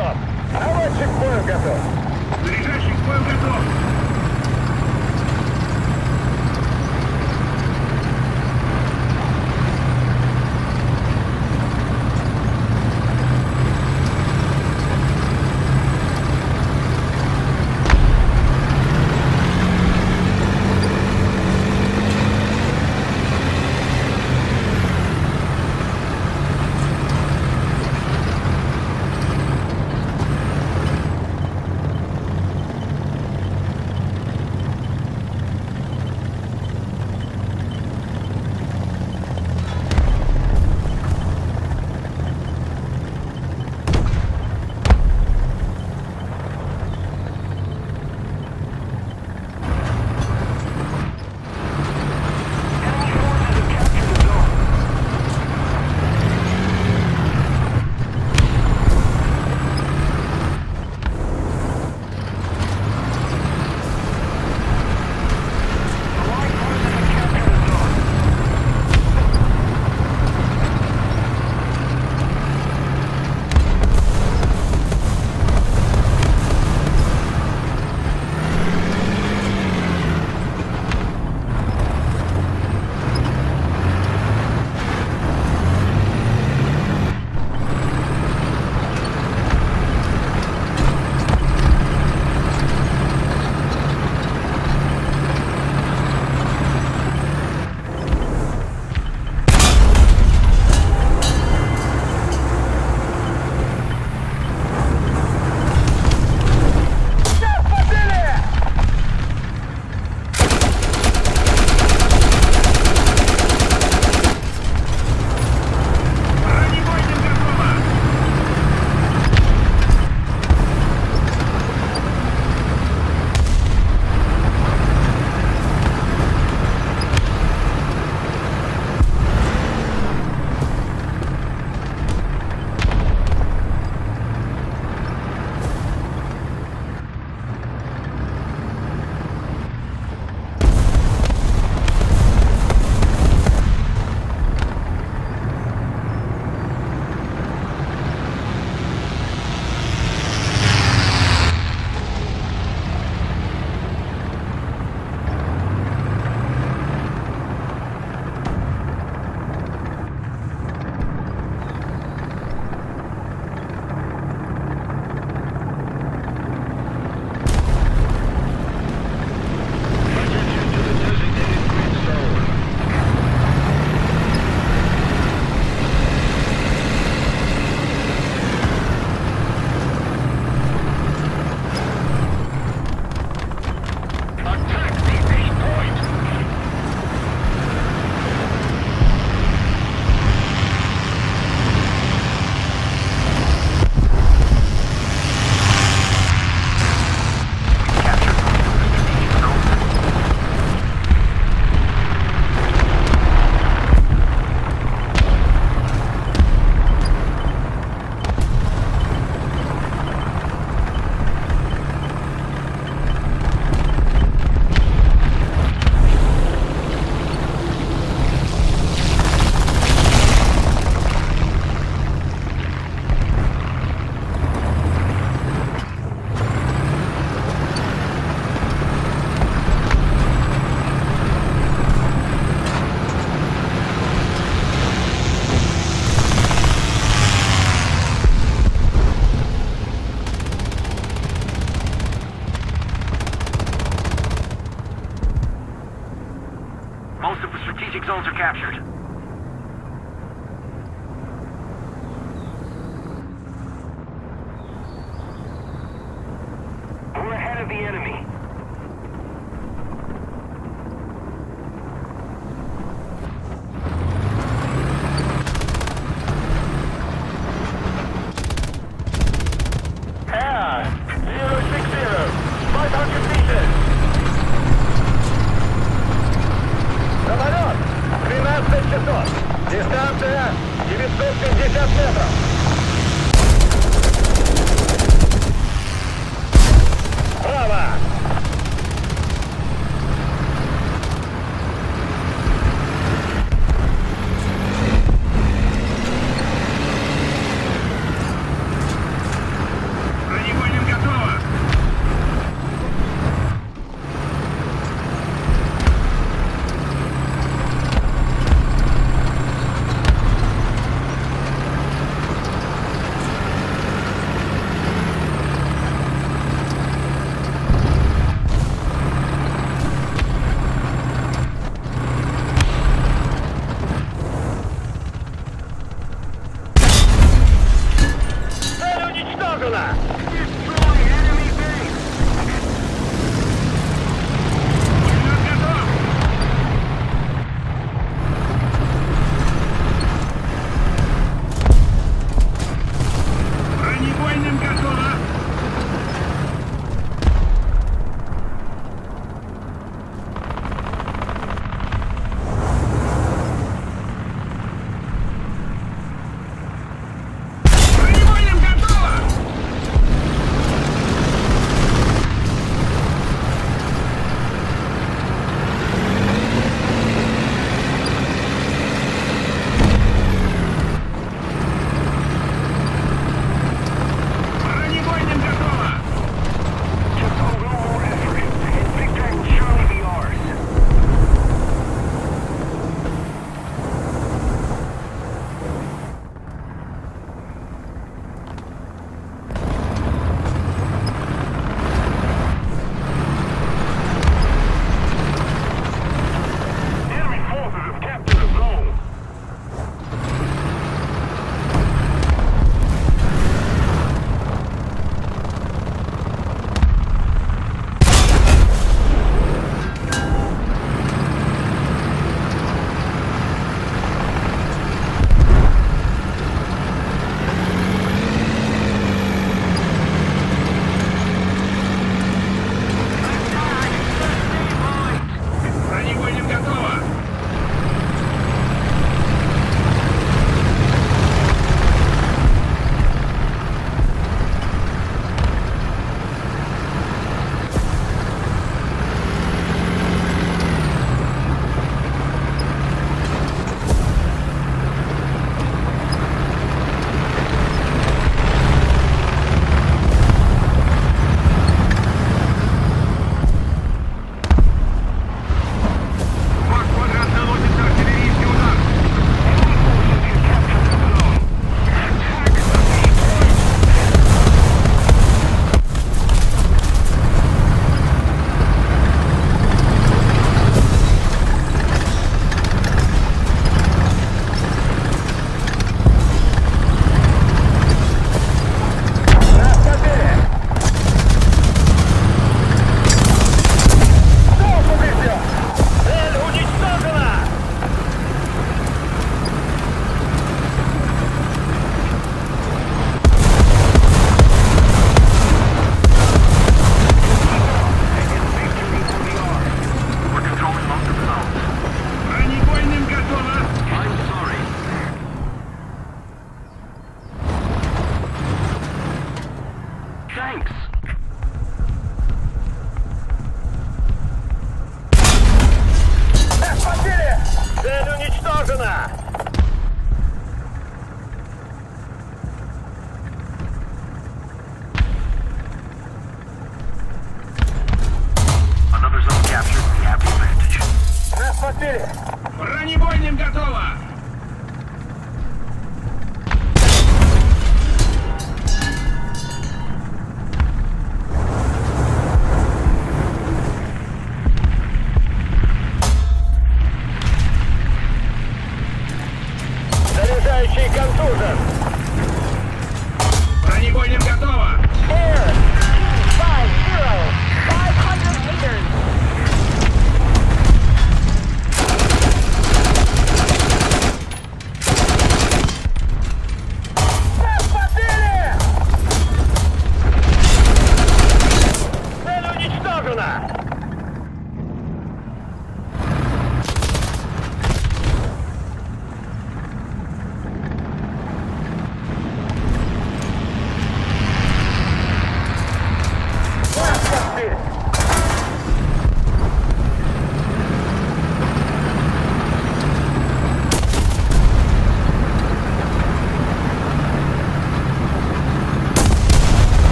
готов. Наводчик к бою готов. Заряжающий к бою готов. captured.